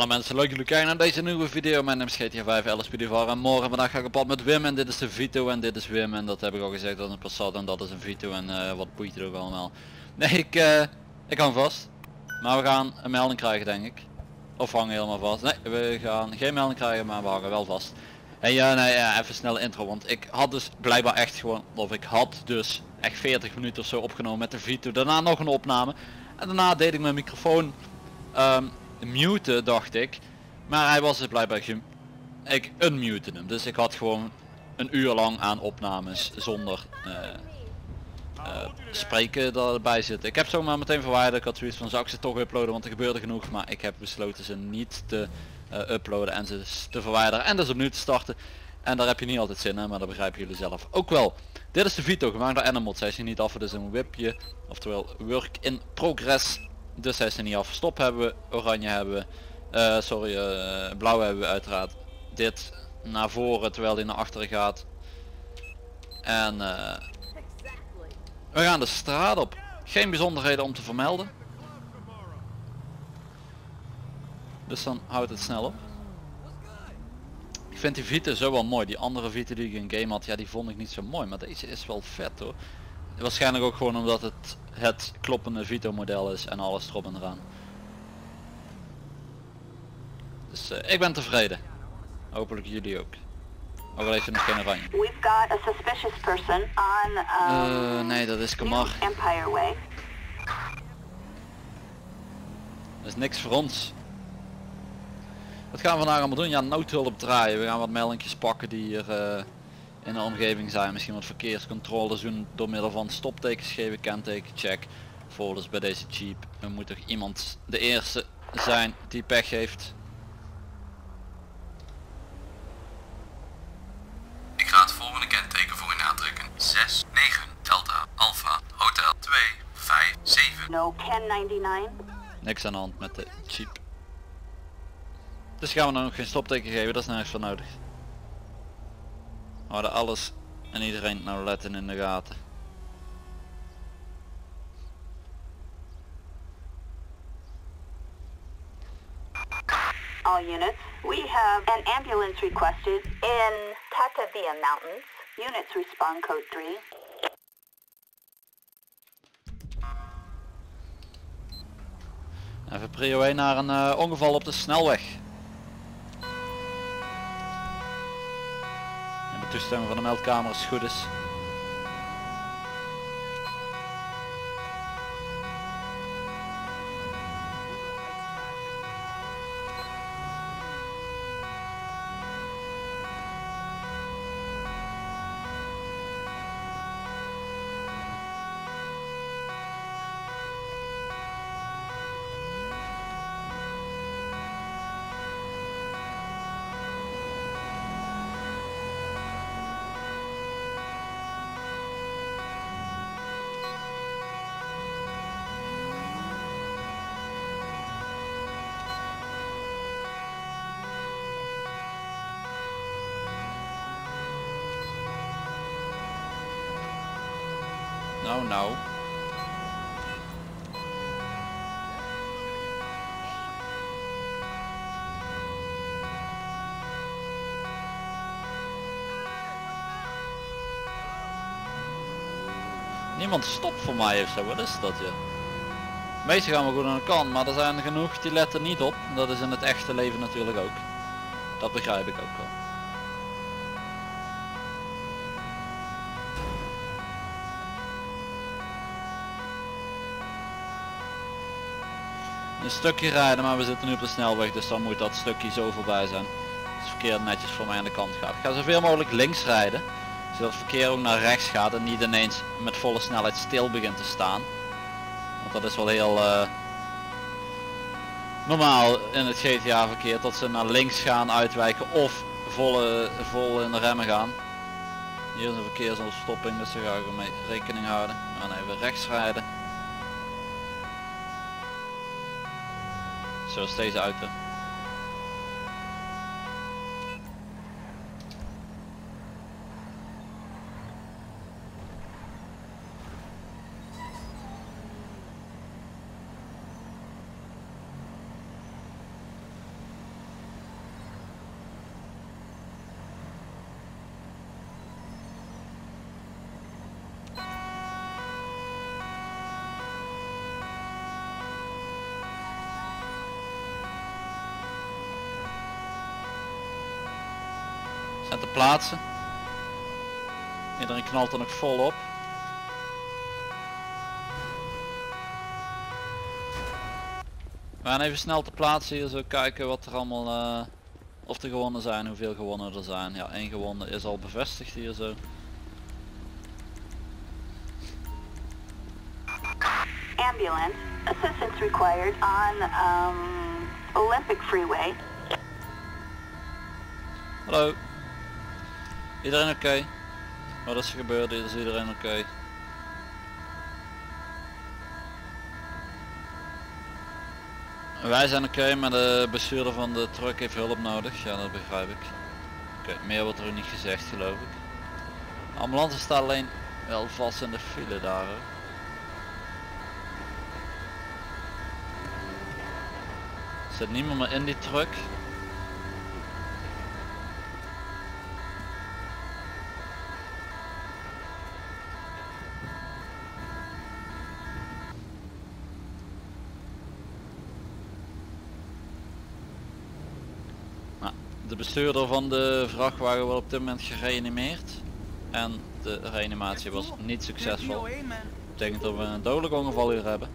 Hallo mensen, leuk jullie kijken naar deze nieuwe video. Mijn naam is GTA 5 LSPD en morgen vandaag ga ik op pad met Wim en dit is de Vito en dit is Wim en dat heb ik al gezegd dat een Passat en dat is een Vito en uh, wat boeit het ook allemaal. Nee, ik, uh, ik hang vast. Maar we gaan een melding krijgen denk ik. Of hangen helemaal vast. Nee, we gaan geen melding krijgen, maar we hangen wel vast. En ja, nee, ja, even snelle intro, want ik had dus blijkbaar echt gewoon, of ik had dus echt 40 minuten of zo opgenomen met de Vito. Daarna nog een opname. En daarna deed ik mijn microfoon um, muten dacht ik. Maar hij was het blijkbaar ik unmute hem. Dus ik had gewoon een uur lang aan opnames zonder uh, uh, spreken erbij zitten. Ik heb ze maar meteen verwijderd. Ik had zoiets van zou ik ze toch uploaden want er gebeurde genoeg. Maar ik heb besloten ze niet te uh, uploaden en ze te verwijderen. En dus opnieuw te starten. En daar heb je niet altijd zin in, maar dat begrijpen jullie zelf ook wel. Dit is de Vito gemaakt door Animal. Zij hier niet af, het is een whipje. Oftewel work in progress. Dus hij is er niet af. Stop hebben we, oranje hebben we. Uh, sorry, uh, blauw hebben we uiteraard. Dit naar voren terwijl hij naar achteren gaat. En uh, we gaan de straat op. Geen bijzonderheden om te vermelden. Dus dan houdt het snel op. Ik vind die Vita zo wel mooi. Die andere Vita die ik in game had, ja die vond ik niet zo mooi. Maar deze is wel vet hoor. Waarschijnlijk ook gewoon omdat het het kloppende Vito model is en alles erop en eraan. Dus uh, ik ben tevreden. Hopelijk jullie ook. Ook al heeft je nog geen oranje. We've got a suspicious person on um, uh, nee, dat is Kamar. Empire Way. Dat is niks voor ons. Wat gaan we vandaag allemaal doen? Ja, noodhulp draaien. We gaan wat meldingjes pakken die hier uh, in de omgeving zijn. Misschien wat verkeerscontroles doen door middel van stoptekens geven, kenteken, check. Folders bij deze jeep. Er moet toch iemand de eerste zijn die pech heeft. Ik ga het volgende kenteken voor u aantrekken. 6, 9, Delta, Alpha, Hotel 2, 5, 7. No, 1099. Niks aan de hand met de jeep. Dus gaan we dan nog geen stopteken geven, dat is nergens voor nodig. We hadden alles en iedereen nou letten in de gaten. All units, we have an ambulance requested in Tatavia Mountains. Units respond code 3. Even prio 1 naar een uh, ongeval op de snelweg. Toestemming van de meldkamer als het goed is. Nou, nou. Niemand stopt voor mij of zo, wat is dat je? Meestal gaan we goed aan de kant, maar er zijn genoeg die letten niet op. Dat is in het echte leven natuurlijk ook. Dat begrijp ik ook wel. Stukje rijden, maar we zitten nu op de snelweg, dus dan moet dat stukje zo voorbij zijn. Het verkeer netjes voor mij aan de kant gaat. Ik ga zoveel mogelijk links rijden, zodat het verkeer ook naar rechts gaat en niet ineens met volle snelheid stil begint te staan. Want dat is wel heel uh, normaal in het GTA verkeer, dat ze naar links gaan uitwijken of volle, vol in de remmen gaan. Hier is een verkeersstopping, dus daar ga ik mee rekening houden. We even rechts rijden. Zoals deze auto. En te plaatsen. Iedereen knalt er nog vol op. We gaan even snel te plaatsen hier zo kijken wat er allemaal uh, of er gewonnen zijn, hoeveel gewonnen er zijn. Ja, één gewonnen is al bevestigd hier zo. Ambulance, assistance required on um, Olympic Freeway. Hallo. Iedereen oké? Wat is er gebeurd? Is iedereen oké? Wij zijn oké, maar de bestuurder van de truck heeft hulp nodig. Ja, dat begrijp ik. Oké, meer wordt er niet gezegd geloof ik. De ambulance staat alleen wel vast in de file daar. Hoor. Er zit niemand meer in die truck. De bestuurder van de vrachtwagen wordt op dit moment gereanimeerd. En de reanimatie was niet succesvol. Dat betekent dat we een dodelijk ongeval hier hebben.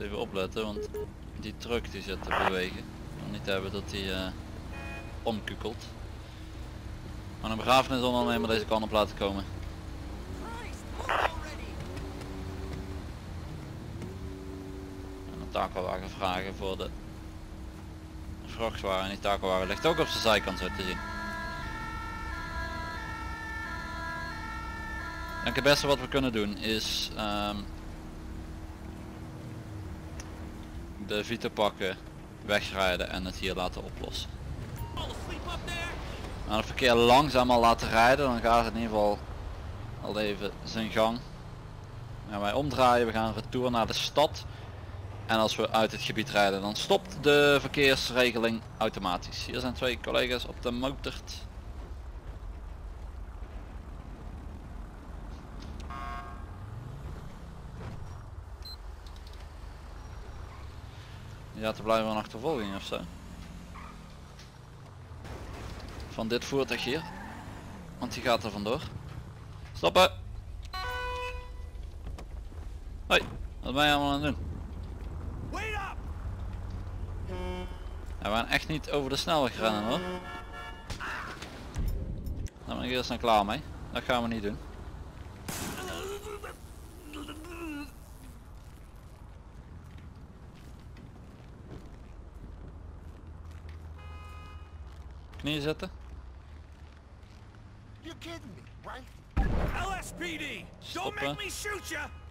Even opletten, want die truck die zit te bewegen. Om niet te hebben dat hij uh, omkukelt. Maar een begrafenis ondernemer deze kant op laten komen. Takelwagen vragen voor de vrachtwagen. Die takelwagen ligt ook op zijn zijkant zo te zien. En het beste wat we kunnen doen is um, de Vito pakken, wegrijden en het hier laten oplossen. En het verkeer langzaam al laten rijden, dan gaat het in ieder geval al even zijn gang. En wij omdraaien, we gaan retour naar de stad. En als we uit het gebied rijden dan stopt de verkeersregeling automatisch. Hier zijn twee collega's op de motord. Ja, te blijven een achtervolging ofzo. Van dit voertuig hier. Want die gaat er vandoor. Stoppen! Hoi, wat ben je allemaal aan het doen? Ja, we gaan echt niet over de snelweg rennen hoor. Daar ben ik eerst dan klaar mee. Dat gaan we niet doen. Knieën zetten. LSPD, don't make me shoot you.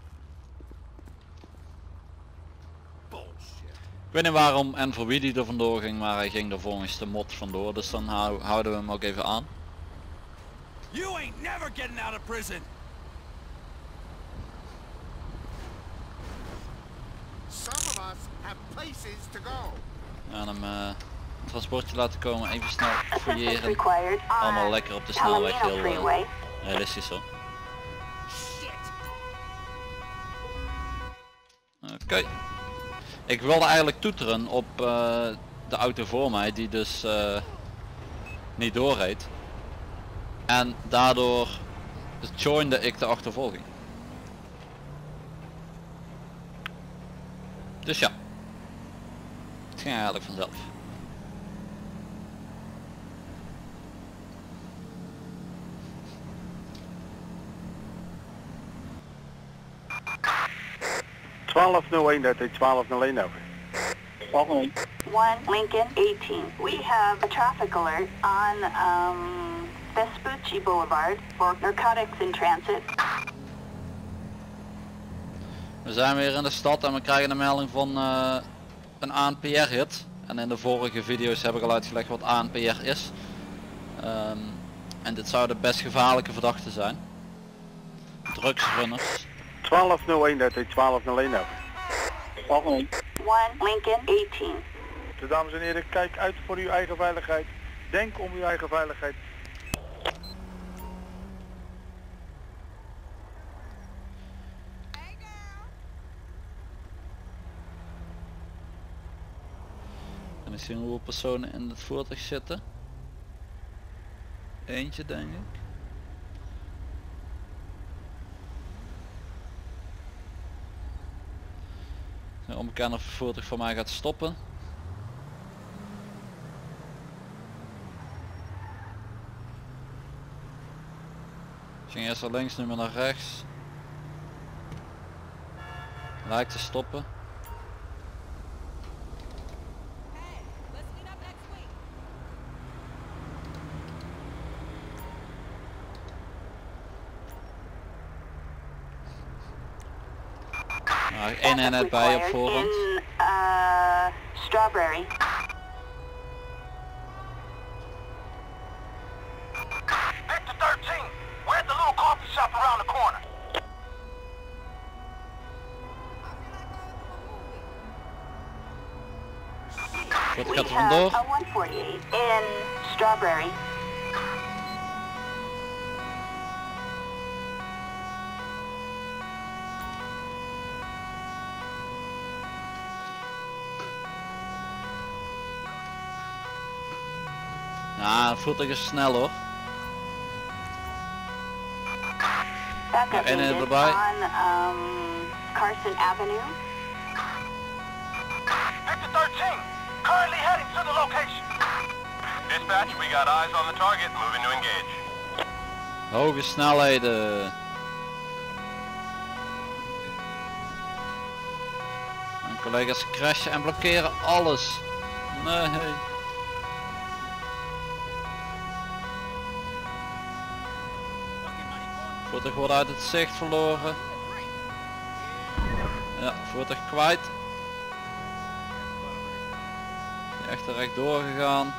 Ik weet niet waarom en voor wie die er vandoor ging, maar hij ging er volgens de mod vandoor, dus dan houden we hem ook even aan. You ain't never getting out of prison. Some of us have places to go. En hem uh, transportje laten komen, even snel fouilleren. Allemaal lekker op de snelweg, heel uh, realistisch hoor. Oké. Okay. Ik wilde eigenlijk toeteren op uh, de auto voor mij die dus uh, niet doorreed. En daardoor joinde ik de achtervolging. Dus ja. Het ging eigenlijk vanzelf. Twaalf 01 dat is 1201 over. One Lincoln 18. We have a traffic alert on um, Vespucci Boulevard for narcotics in transit. We zijn weer in de stad en we krijgen een melding van uh, een ANPR hit. En in de vorige video's heb ik al uitgelegd wat ANPR is. Um, en dit zouden best gevaarlijke verdachten zijn. Drugsrunners. 1201, dat is 1201 1 Lincoln 18. De dames en heren, kijk uit voor uw eigen veiligheid. Denk om uw eigen veiligheid. En ik zie hoeveel personen in het voertuig zitten. Eentje denk ik. Onbekende voertuig van mij gaat stoppen. Ik ging eerst naar links, nu maar naar rechts. Lijkt te stoppen. Nou, één eenheid bij op voorhand. In, uh, Strawberry. Victor 13, we're at the little coffee shop around the corner. Wat We gaat er have vandoor? a 148 in Strawberry. Ja, het voertuig is snel hoor. Backup en needed erbij. on um, Carson Avenue. Victor 13, currently heading to the location. Dispatch, we got eyes on the target, moving to engage. Hoge snelheden. Mijn collega's crashen en blokkeren alles. Nee. Voertuig wordt uit het zicht verloren. Ja, voertuig kwijt. Echt er recht doorgegaan.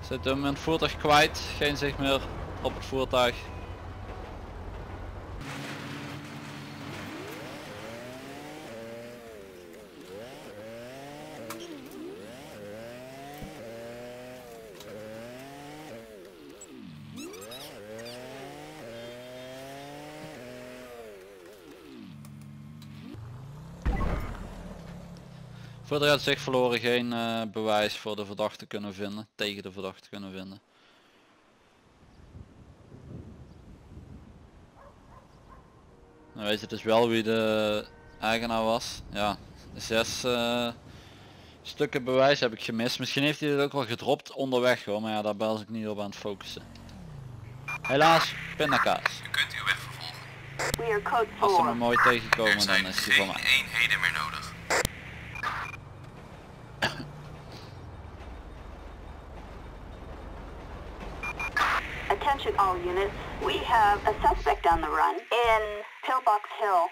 Zit hem een voertuig kwijt, geen zicht meer op het voertuig. Voertuig uit zicht verloren, geen eh, bewijs voor de verdachte kunnen vinden, tegen de verdachte kunnen vinden. Nou weet je dus wel wie de eigenaar was. Ja, zes eh, stukken bewijs heb ik gemist. Misschien heeft hij dit ook wel gedropt onderweg hoor, maar ja, daar ben ik niet op aan het focussen. Helaas, pindakaas. U kunt uw weg vervolgen. We are code Als ze me 4. mooi tegenkomen Er dan is die van geen mij. eenheden meer nodig. All units. We have a suspect on the run in Pillbox Hill.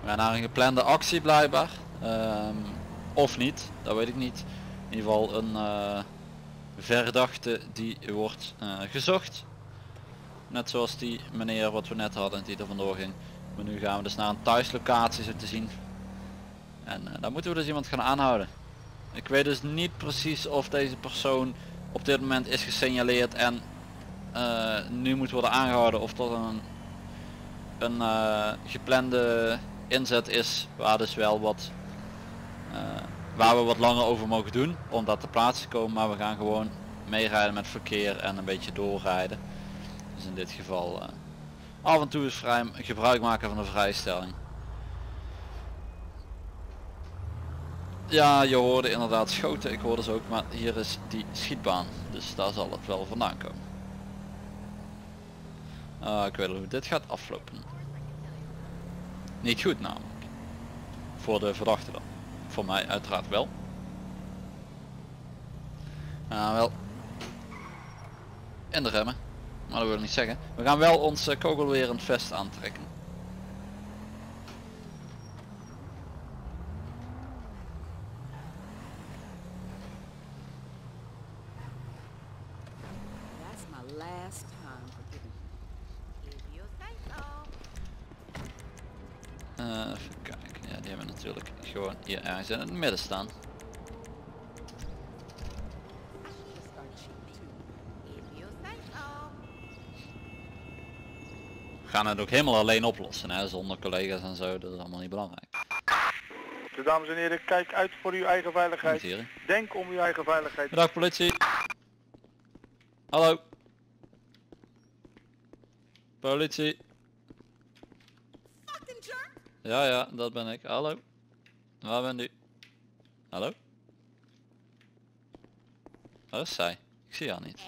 We gaan naar een geplande actie blijkbaar. Ehm, of niet, dat weet ik niet. In ieder geval een eh, verdachte die wordt eh, gezocht. Net zoals die meneer wat we net hadden die er vandoor ging. Maar nu gaan we dus naar een thuislocatie zo te zien. En eh, daar moeten we dus iemand gaan aanhouden. Ik weet dus niet precies of deze persoon op dit moment is gesignaleerd en eh, nu moet worden aangehouden of dat een, een eh, geplande inzet is waar dus wel wat waar we wat langer over mogen doen om dat te plaatsen komen maar we gaan gewoon meerijden met verkeer en een beetje doorrijden dus in dit geval af en toe is vrij gebruik maken van een vrijstelling ja je hoorde inderdaad schoten ik hoorde ze ook maar hier is die schietbaan dus daar zal het wel vandaan komen Ah, ik weet hoe dit gaat aflopen niet goed namelijk. Voor de verdachte dan. Voor mij uiteraard wel. Ah wel. In de remmen. Maar dat wil ik niet zeggen. We gaan wel ons eh, kogelwerend vest aantrekken. Uh, even kijken. Ja, die hebben natuurlijk gewoon hier ergens in het midden staan. Gaan het ook helemaal alleen oplossen, hè, zonder collega's en zo. Dat is allemaal niet belangrijk. Dus dames en heren, kijk uit voor uw eigen veiligheid. Denk om uw eigen veiligheid. Dag politie. Hallo. Politie. Ja, ja, dat ben ik. Hallo. Waar bent u? Hallo? Waar is zij? Ik zie haar niet.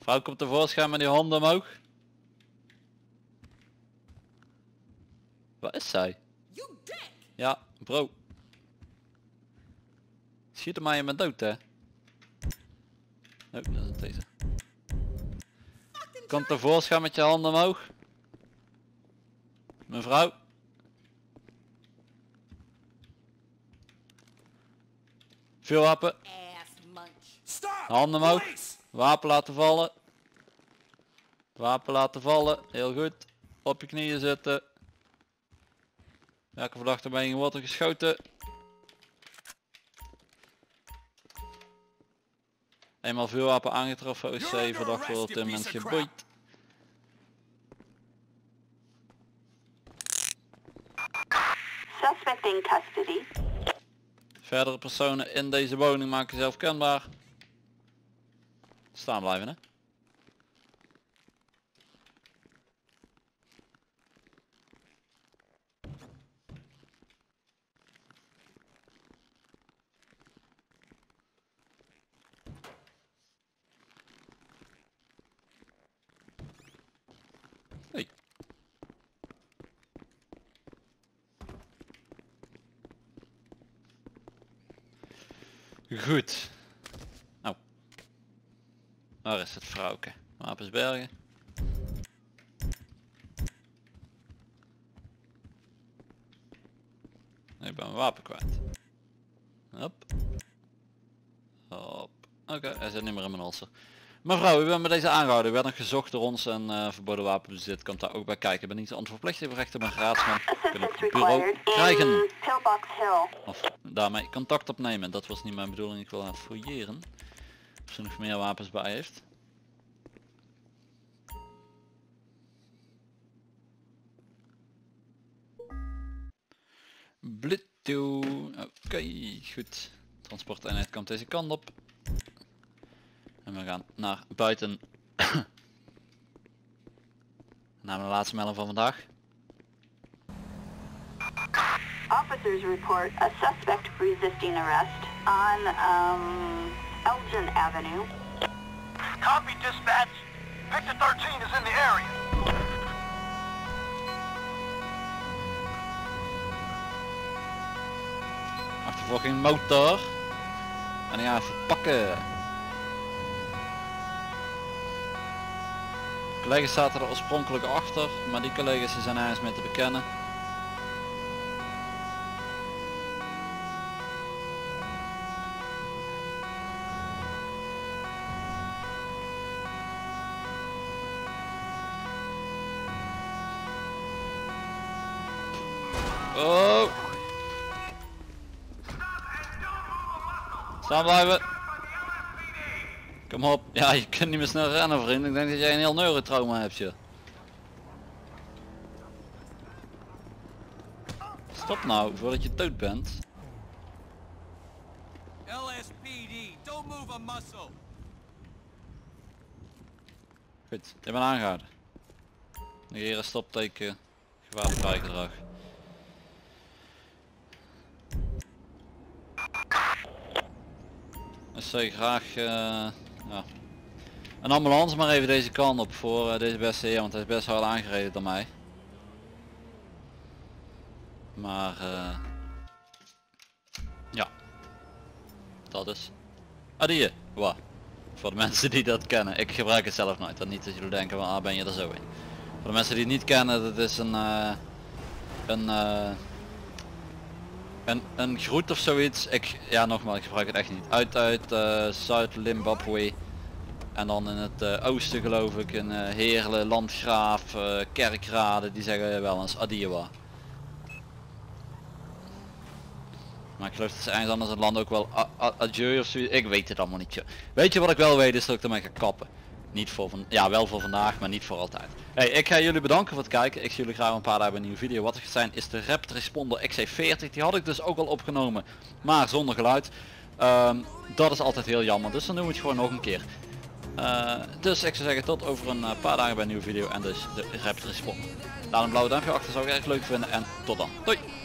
Vrouw komt tevoorschijn met die handen omhoog. Waar is zij? Ja, bro. Schiet er maar in mijn dood hè. Oh, dat is deze. Komt tevoorschijn met je handen omhoog. Mevrouw. Veel wapen. Handen omhoog. Wapen laten vallen. Wapen laten vallen. Heel goed. Op je knieën zitten. Welke verdachte ben je wordt er geschoten? Eenmaal vuurwapen aangetroffen, OC verdacht wordt op dit moment geboeid. Suspect in custody. Verdere personen in deze woning maken zelf kenbaar. Staan blijven hè. Hey. Goed. Nou. Waar is het vrouwke? Wapensbergen. Ik ben mijn wapen kwijt. Hop. Hop. Oké, hij zit niet meer in mijn holster. Mevrouw, u bent met deze aangehouden. U werd nog gezocht door ons en eh, verboden wapenbezit komt daar ook bij kijken. Ik ben niet onverplicht, u heeft recht op een raadsman. Kunnen op het bureau krijgen. Of daarmee contact opnemen. Dat was niet mijn bedoeling. Ik wil haar fouilleren. Of ze nog meer wapens bij heeft. Blitto. Oké, goed. Transporteenheid komt deze kant op. En we gaan naar buiten. naar de laatste melding van vandaag. Officers report a suspect resisting arrest on um, Elgin Avenue. Copy dispatch. Victor 13 is in the area. Achtervolging motor. En die gaan Collega's zaten er oorspronkelijk achter, maar die collega's zijn ergens mee te bekennen. Oh! Staan blijven. Kom op. Ja, je kunt niet meer snel rennen vriend. Ik denk dat jij een heel neurotrauma hebt je. Stop nou, voordat je dood bent. LSPD, don't move a muscle. Goed, je bent aangehouden. Negeren stopteken, gevaarlijk bijgedrag. Dus zou je graag eh, ja, een ambulance maar even deze kant op voor eh, deze beste heer, want hij is best wel aangereden door mij. Maar eh, ja, dat is. Adieu, wat? Voor de mensen die dat kennen. Ik gebruik het zelf nooit. Dan niet dat jullie denken van ah ben je er zo in. Voor de mensen die het niet kennen, dat is een eh, een, een een groet of zoiets. Ik ja nogmaals, ik gebruik het echt niet. Uit uit eh, Zuid-Limbabwe. En dan in het eh, oosten geloof ik in eh Heerlen, Landgraaf, eh, Kerkrade, die zeggen wel eens Adiwa. Maar ik geloof dat ze ergens anders het land ook wel adieu of zoiets. Ik weet het allemaal niet. Weet je wat ik wel weet is dat ik ermee ga kappen. Niet voor van, ja wel voor vandaag, maar niet voor altijd. Hey, ik ga jullie bedanken voor het kijken. Ik zie jullie graag een paar dagen bij een nieuwe video. Wat er gaat zijn is de Rapid Responder XC40. Die had ik dus ook al opgenomen, maar zonder geluid. Ehm, dat is altijd heel jammer, dus dan doen we het gewoon nog een keer. Eh, dus ik zou zeggen tot over een eh, paar dagen bij een nieuwe video en dus de Rapid Responder. Laat een blauwe duimpje achter, zou ik erg leuk vinden en tot dan. Doei!